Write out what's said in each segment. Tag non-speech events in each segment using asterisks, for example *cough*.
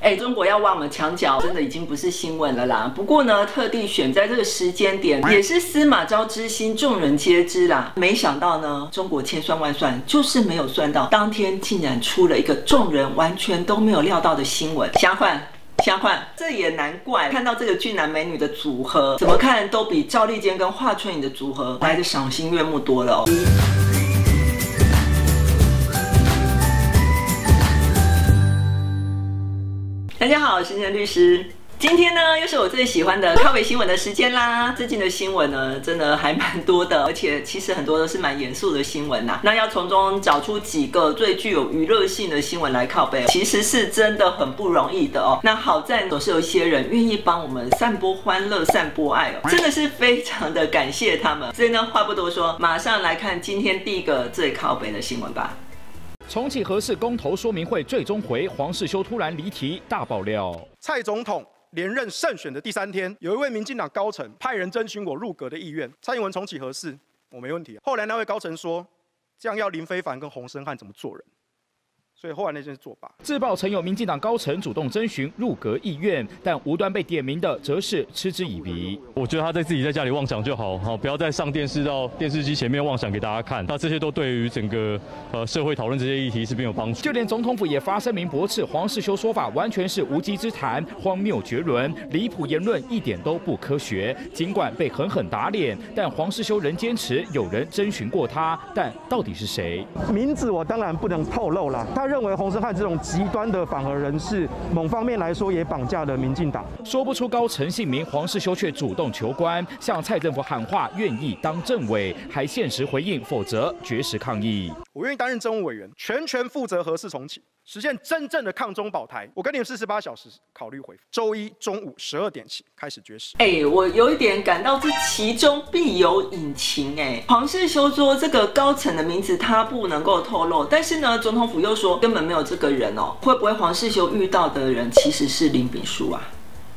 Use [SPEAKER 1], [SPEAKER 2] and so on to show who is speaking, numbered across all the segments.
[SPEAKER 1] 哎，中国要挖我们墙角，真的已经不是新闻了啦。不过呢，特地选在这个时间点，也是司马昭之心，众人皆知啦。没想到呢，中国千算万算，就是没有算到，当天竟然出了一个众人完全都没有料到的新闻。相换，相换，这也难怪，看到这个俊男美女的组合，怎么看都比赵丽坚跟华春莹的组合来的赏心悦目多了哦。大家好，我是陈律师。今天呢，又是我最喜欢的 *laughs* 靠北新闻的时间啦。最近的新闻呢，真的还蛮多的，而且其实很多都是蛮严肃的新闻呐。那要从中找出几个最具有娱乐性的新闻来靠背，其实是真的很不容易的哦。那好在总是有一些人愿意帮我们散播欢乐、散播爱哦，真的是非常的感谢他们。所以呢，话不多说，马上来看今天第一个最靠北的新闻吧。
[SPEAKER 2] 重启核四公投说明会最终回，黄世修突然离题，大爆料。
[SPEAKER 3] 蔡总统连任胜选的第三天，有一位民进党高层派人征询我入阁的意愿。蔡英文重启核四，我没问题。后来那位高层说，这样要林非凡跟洪生汉怎么做人？所以后来那件事作罢。
[SPEAKER 2] 自曝曾有民进党高层主动征询入阁意愿，但无端被点名的则是嗤之以鼻。
[SPEAKER 4] 我觉得他在自己在家里妄想就好，好不要再上电视到电视机前面妄想给大家看。那这些都对于整个呃社会讨论这些议题是没有帮助。
[SPEAKER 2] 就连总统府也发声明驳斥黄世修说法完全是无稽之谈、荒谬绝伦、离谱言论，一点都不科学。尽管被狠狠打脸，但黄世修仍坚持有人征询过他，但到底是谁？
[SPEAKER 3] 名字我当然不能透露了。他。认为洪胜汉这种极端的反核人士，某方面来说也绑架了民进党。
[SPEAKER 2] 说不出高层姓名，黄世修却主动求官，向蔡政府喊话，愿意当政委，还限时回应，否则绝食抗议。
[SPEAKER 3] 我愿意担任政务委员，全权负责核事重启。实现真正的抗中保台，我跟你们四十八小时考虑回复。周一中午十二点起开始绝食。
[SPEAKER 1] 哎，我有一点感到这其中必有隐情。哎，黄世修说这个高层的名字他不能够透露，但是呢，总统府又说根本没有这个人哦。会不会黄世修遇到的人其实是林炳书啊？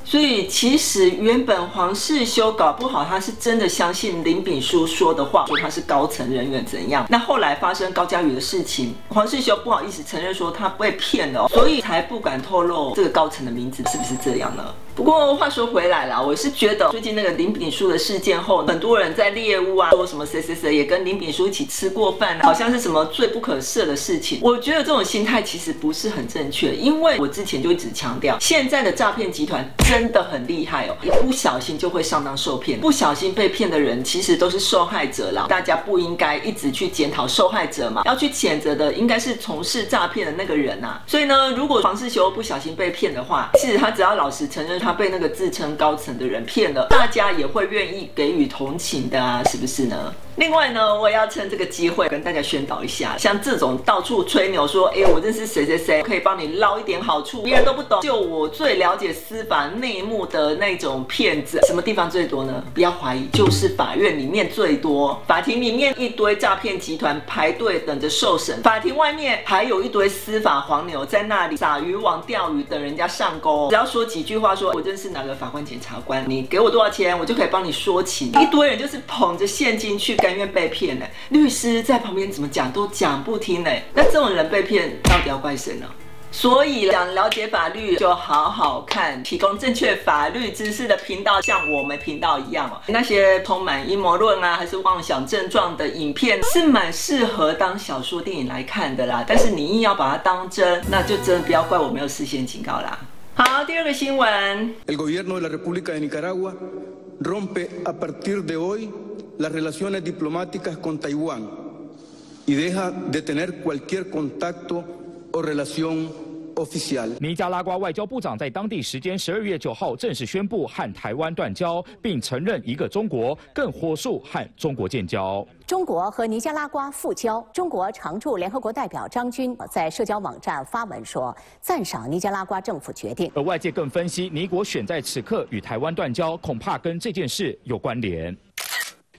[SPEAKER 1] 所以其实原本黄世修搞不好他是真的相信林炳书说的话，说他是高层人员怎样。那后来发生高嘉宇的事情，黄世修不好意思承认说他被骗了，所以才不敢透露这个高层的名字，是不是这样呢？不过话说回来啦，我是觉得最近那个林炳书的事件后，很多人在猎物啊说什么谁谁谁也跟林炳书一起吃过饭，好像是什么罪不可赦的事情。我觉得这种心态其实不是很正确，因为我之前就一直强调，现在的诈骗集团真的很厉害哦，一不小心就会上当受骗，不小心被骗的人其实都是受害者啦。大家不应该一直去检讨受害者嘛，要去谴责的应该是从事诈骗的那个人呐。所以呢，如果黄世修不小心被骗的话，其实他只要老实承认。他被那个自称高层的人骗了，大家也会愿意给予同情的啊，是不是呢？另外呢，我也要趁这个机会跟大家宣导一下，像这种到处吹牛说，哎，我认识谁谁谁，可以帮你捞一点好处，别人都不懂，就我最了解司法内幕的那种骗子，什么地方最多呢？不要怀疑，就是法院里面最多，法庭里面一堆诈骗集团排队等着受审，法庭外面还有一堆司法黄牛在那里撒渔网钓鱼，等人家上钩，只要说几句话，说我认识哪个法官检察官，你给我多少钱，我就可以帮你说情，一堆人就是捧着现金去。甘愿被骗呢？律师在旁边怎么讲都讲不听呢？那这种人被骗，到底要怪谁呢？所以想了解法律，就好好看提供正确法律知识的频道，像我们频道一样哦。那些充满阴谋论啊，还是妄想症状的影片，是蛮适合当小说电影来看的啦。但是你硬要把它当真，那就真的不要怪我没有事先警告啦。好，第二个新闻。
[SPEAKER 5] Las relaciones diplomáticas con Taiwán y deja de tener cualquier contacto o relación
[SPEAKER 2] 尼加拉瓜外交部长在当地时间十二月九号正式宣布和台湾断交，并承认一个中国，更火速和中国建交。
[SPEAKER 6] 中国和尼加拉瓜复交，中国常驻联合国代表张军在社交网站发文说，赞赏尼加拉瓜政府决定。
[SPEAKER 2] 而外界更分析，尼国选在此刻与台湾断交，恐怕跟这件事有关联。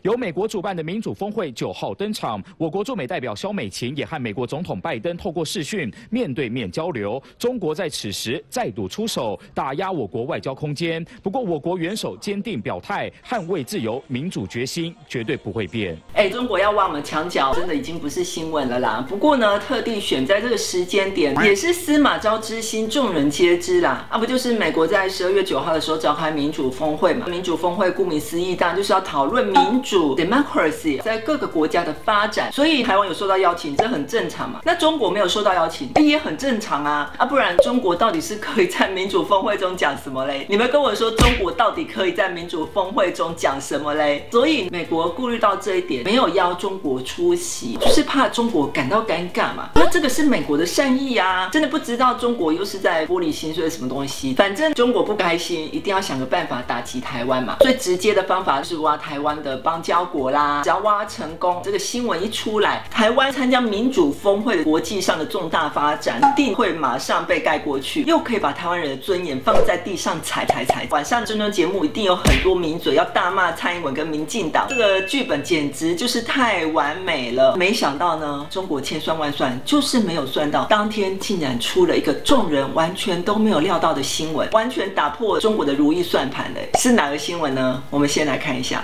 [SPEAKER 2] 由美国主办的民主峰会九号登场，我国驻美代表肖美琴也和美国总统拜登透过视讯面对面交流。中国在此时再度出手打压我国外交空间，不过我国元首坚定表态，捍卫自由民主决心绝对不会变。
[SPEAKER 1] 哎，中国要挖我们墙角，真的已经不是新闻了啦。不过呢，特地选在这个时间点，也是司马昭之心，众人皆知啦。啊，不就是美国在十二月九号的时候召开民主峰会嘛？民主峰会顾名思义，当然就是要讨论民主 （democracy） 在各个国家的发展。所以台湾有受到邀请，这很正常嘛。那中国没有受到邀请，这也很正常啊。啊，不然中国到底是可以在民主峰会中讲什么嘞？你们跟我说，中国到底可以在民主峰会中讲什么嘞？所以美国顾虑到这一点，没有邀中国出席，就是怕中国感到尴尬嘛。那这个是美国的善意啊，真的不知道中国又是在玻璃心碎什么东西。反正中国不开心，一定要想个办法打击台湾嘛。最直接的方法是挖台湾的邦交国啦，只要挖成功，这个新闻一出来，台湾参加民主峰会的国际上的重大发展，一定会马上被盖过去，又可以把台湾人的尊严放在地上踩踩踩。晚上争论节目一定有很多名嘴要大骂蔡英文跟民进党，这个剧本简直就是太完美了。没想到呢，中国千算万算就是没有算到，当天竟然出了一个众人完全都没有料到的新闻，完全打破中国的如意算盘嘞。是哪个新闻呢？我们先来看一下。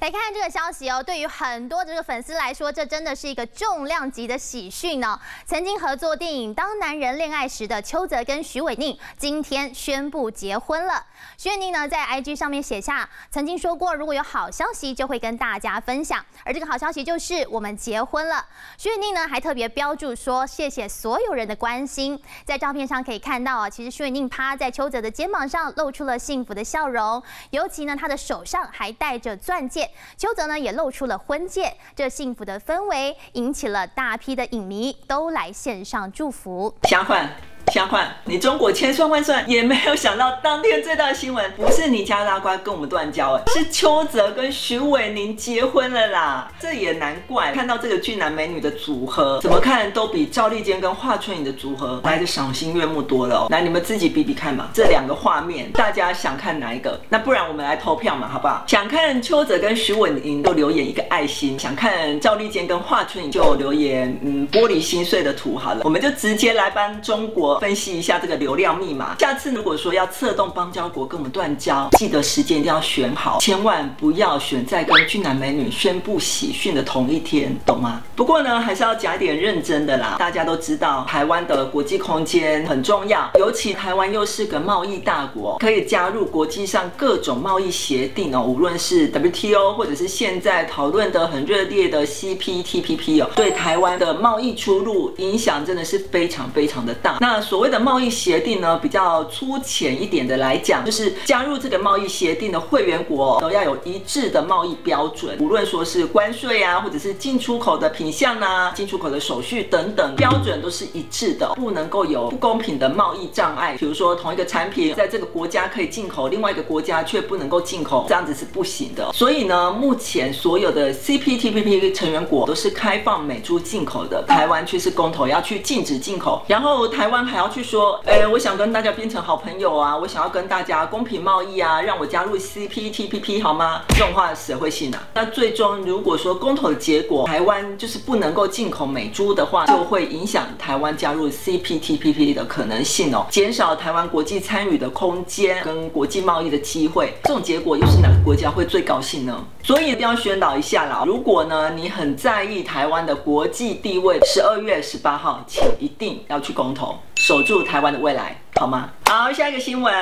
[SPEAKER 7] 来看看这个消息哦，对于很多的这个粉丝来说，这真的是一个重量级的喜讯哦。曾经合作电影《当男人恋爱时》的邱泽跟徐伟宁，今天宣布结婚了。徐伟宁呢，在 IG 上面写下，曾经说过，如果有好消息就会跟大家分享，而这个好消息就是我们结婚了。徐伟宁呢，还特别标注说，谢谢所有人的关心。在照片上可以看到啊，其实徐伟宁趴在邱泽的肩膀上，露出了幸福的笑容，尤其呢，他的手上还戴着钻戒。邱泽呢也露出了婚戒，这幸福的氛围引起了大批的影迷都来线上祝福。
[SPEAKER 1] 相换。相换，你中国千算万算也没有想到，当天最大的新闻不是尼加拉瓜跟我们断交，哎，*laughs* 是邱泽跟徐伟宁结婚了啦。这也难怪，看到这个俊男美女的组合，怎么看都比赵丽坚跟华春莹的组合来的赏心悦目多了哦。来，你们自己比比看嘛，这两个画面，大家想看哪一个？那不然我们来投票嘛，好不好？想看邱泽跟徐伟宁就留言一个爱心，想看赵丽坚跟华春莹就留言嗯玻璃心碎的图好了。我们就直接来帮中国。分析一下这个流量密码。下次如果说要策动邦交国跟我们断交，记得时间一定要选好，千万不要选在跟俊男美女宣布喜讯的同一天，懂吗？不过呢，还是要讲一点认真的啦。大家都知道，台湾的国际空间很重要，尤其台湾又是个贸易大国，可以加入国际上各种贸易协定哦，无论是 WTO 或者是现在讨论的很热烈的 CPTPP 哦，对台湾的贸易出入影响真的是非常非常的大。那所谓的贸易协定呢，比较粗浅一点的来讲，就是加入这个贸易协定的会员国都要有一致的贸易标准，无论说是关税啊，或者是进出口的品项啊，进出口的手续等等，标准都是一致的，不能够有不公平的贸易障碍。比如说同一个产品在这个国家可以进口，另外一个国家却不能够进口，这样子是不行的。所以呢，目前所有的 CPTPP 成员国都是开放美猪进口的，台湾却是公投要去禁止进口，然后台湾还。要去说，哎，我想跟大家变成好朋友啊，我想要跟大家公平贸易啊，让我加入 CPTPP 好吗？这种话谁会信啊？那最终如果说公投的结果，台湾就是不能够进口美猪的话，就会影响台湾加入 CPTPP 的可能性哦，减少台湾国际参与的空间跟国际贸易的机会。这种结果又是哪个国家会最高兴呢？所以一定要宣导一下啦。如果呢你很在意台湾的国际地位，十二月十八号，请一定要去公投。守住台湾的未来，好吗？好，下一个新闻。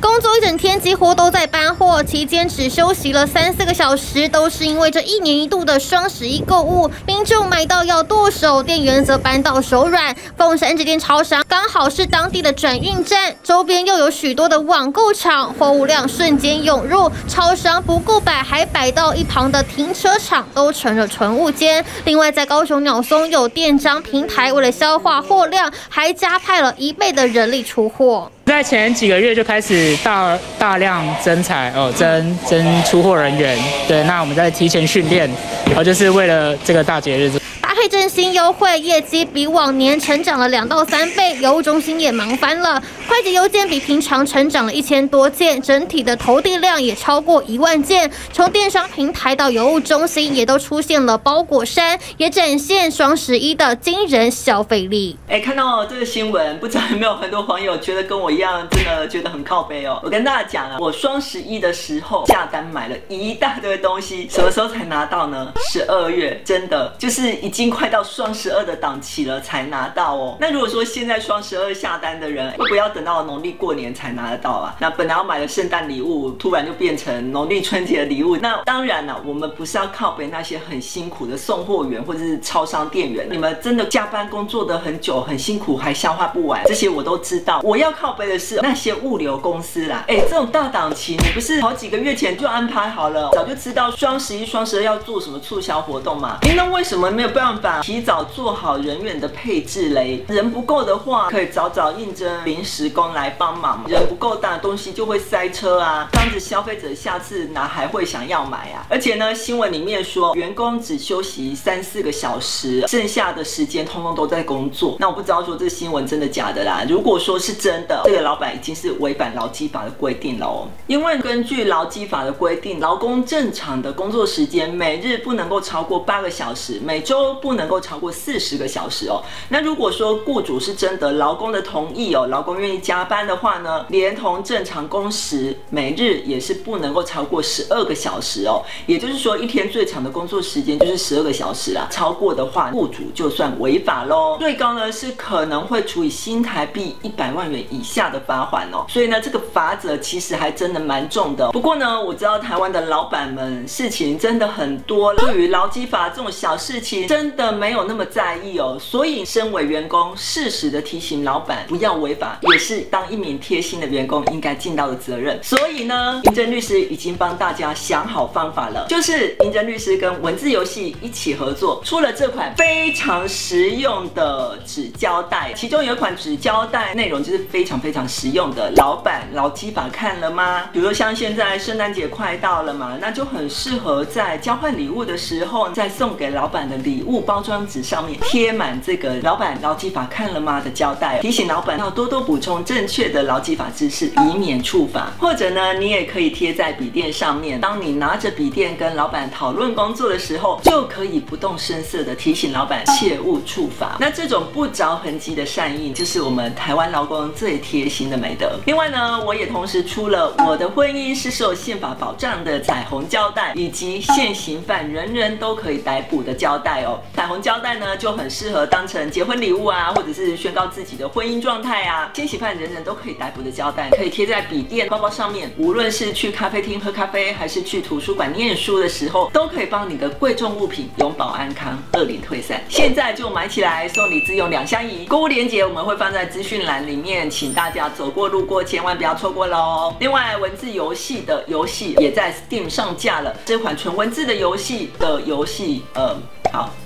[SPEAKER 7] 工作一整天，几乎都在搬货，期间只休息了三四个小时，都是因为这一年一度的双十一购物，民众买到要剁手，店员则搬到手软。凤山这间超商刚好是当地的转运站，周边又有许多的网购场，货物量瞬间涌入，超商不顾摆，还摆到一旁的停车场，都成了存物间。另外，在高雄鸟松有电商平台，为了消化货量，还加派了一倍的人力出货。
[SPEAKER 8] 在前几个月就开始大大量增采哦，增增出货人员。对，那我们在提前训练，然后就是为了这个大节日。
[SPEAKER 7] 搭配振兴优惠，业绩比往年成长了两到三倍，邮务中心也忙翻了。
[SPEAKER 9] 快捷邮件比平常成长了一千多件，整体的投递量也超过一万件。从电商平台到邮务中心，也都出现了包裹山，也展现双十一的惊人消费力。
[SPEAKER 1] 哎，看到这个新闻，不知道有没有很多网友觉得跟我一样，真的觉得很靠背哦。我跟大家讲啊，我双十一的时候下单买了一大堆东西，什么时候才拿到呢？十二月，真的就是已经快到双十二的档期了才拿到哦。那如果说现在双十二下单的人，会不要等到农历过年才拿得到啊？那本来要买的圣诞礼物，突然就变成农历春节的礼物。那当然了，我们不是要靠背那些很辛苦的送货员或者是超商店员，你们真的加班工作的很久很辛苦，还消化不完，这些我都知道。我要靠背的是那些物流公司啦。哎，这种大档期，你不是好几个月前就安排好了，早就知道双十一、双十二要做什么促销活动嘛？那为什么没有办法提早做好人员的配置嘞？人不够的话，可以早早应征临时职工来帮忙。人不够大，东西就会塞车啊，这样子消费者下次哪还会想要买啊？而且呢，新闻里面说员工只休息三四个小时，剩下的时间通通都在工作。那我不知道说这新闻真的假的啦。如果说是真的，这个老板已经是违反劳基法的规定了哦。因为根据劳基法的规定，劳工正常的工作时间每日不能够超过八个小时，每周不能够超过四十个小时哦。那如果说雇主是征得劳工的同意哦，劳工愿意加班的话呢，连同正常工时，每日也是不能够超过十二个小时哦。也就是说，一天最长的工作时间就是十二个小时啦。超过的话，雇主就算违法喽。最高呢是可能会处以新台币一百万元以下的罚款哦。所以呢，这个罚则其实还真的蛮重的。不过呢，我知道台湾的老板们事情真的很多，对于劳基法这种小事情真的没有那么在意哦。所以，身为员工，适时的提醒老板不要违法，也是当一名贴心的员工应该尽到的责任。所以呢，银正律师已经帮大家想好方法了，就是银正律师跟文字游戏一起合作，出了这款非常实用的纸胶带。其中有一款纸胶带，内容就是非常非常实用的。老板，劳基法看了吗？比如像现在圣诞节快到了嘛，那就很适合在交换礼物的时候，在送给老板的礼物包装纸上面贴满这个“老板劳基法看了吗”的胶带，提醒老板要多多补充正确的牢记法知识，以免触法。或者呢，你也可以贴在笔电上面，当你拿着笔电跟老板讨论工作的时候，就可以不动声色的提醒老板切勿触法。那这种不着痕迹的善意，就是我们台湾劳工最贴心的美德。另外呢，我也同时出了我的婚姻是受宪法保障的彩虹胶带，以及现行犯人人都可以逮捕的胶带哦。彩虹胶带呢就很适合当成结婚礼物啊，或者是宣告自己的婚姻状态啊。现行人人都可以逮捕的胶带，可以贴在笔电、包包上面，无论是去咖啡厅喝咖啡，还是去图书馆念书的时候，都可以帮你的贵重物品永保安康，恶灵退散。现在就买起来，送礼自用两相宜。购物链接我们会放在资讯栏里面，请大家走过路过千万不要错过喽。另外，文字游戏的游戏也在 Steam 上架了，这款纯文字的游戏的游戏，呃。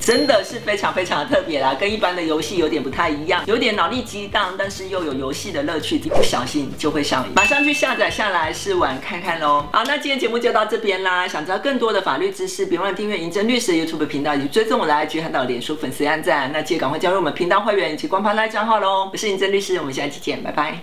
[SPEAKER 1] 真的是非常非常的特别啦，跟一般的游戏有点不太一样，有点脑力激荡，但是又有游戏的乐趣，一不小心就会上瘾。马上去下载下来试玩看看喽。好，那今天节目就到这边啦。想知道更多的法律知识，别忘了订阅银针律师 YouTube 频道以及追踪我的 IG 和到脸书粉丝按赞。那记得赶快加入我们频道会员以及官方来账号喽。我是银针律师，我们下期见，拜拜。